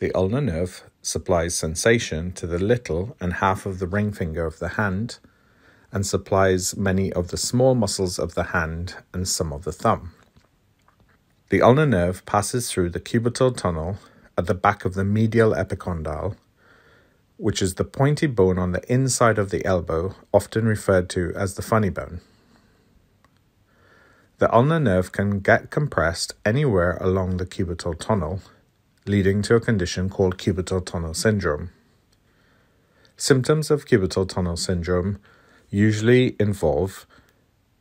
The ulnar nerve supplies sensation to the little and half of the ring finger of the hand and supplies many of the small muscles of the hand and some of the thumb. The ulnar nerve passes through the cubital tunnel at the back of the medial epicondyle, which is the pointy bone on the inside of the elbow, often referred to as the funny bone. The ulnar nerve can get compressed anywhere along the cubital tunnel leading to a condition called cubital tunnel syndrome. Symptoms of cubital tunnel syndrome usually involve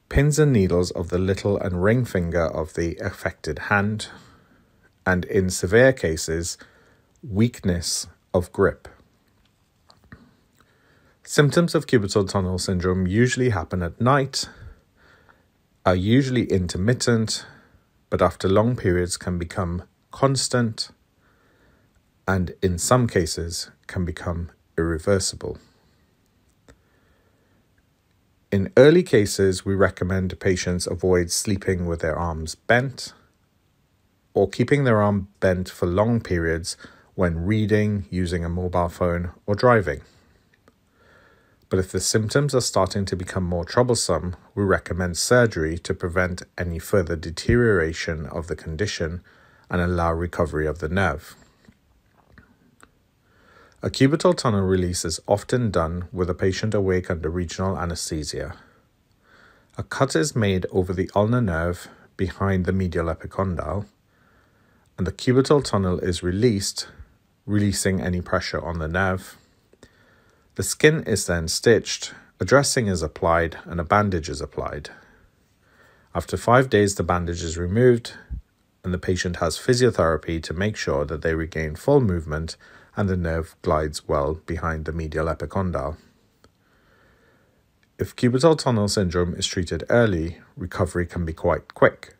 pins and needles of the little and ring finger of the affected hand, and in severe cases, weakness of grip. Symptoms of cubital tunnel syndrome usually happen at night, are usually intermittent, but after long periods can become constant and in some cases can become irreversible. In early cases, we recommend patients avoid sleeping with their arms bent or keeping their arm bent for long periods when reading, using a mobile phone, or driving. But if the symptoms are starting to become more troublesome, we recommend surgery to prevent any further deterioration of the condition and allow recovery of the nerve. A cubital tunnel release is often done with a patient awake under regional anesthesia. A cut is made over the ulnar nerve behind the medial epicondyle, and the cubital tunnel is released, releasing any pressure on the nerve. The skin is then stitched, a dressing is applied, and a bandage is applied. After five days, the bandage is removed, and the patient has physiotherapy to make sure that they regain full movement and the nerve glides well behind the medial epicondyle. If cubital tunnel syndrome is treated early, recovery can be quite quick.